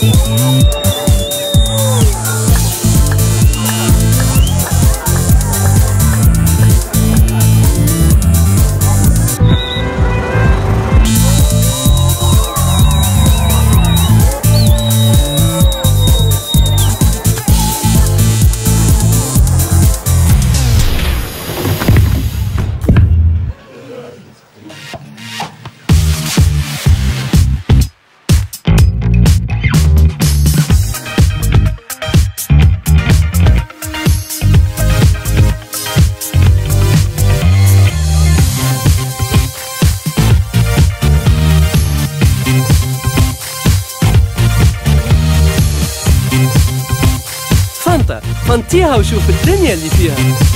Peace. فانتيها وشوف الدنيا اللي فيها.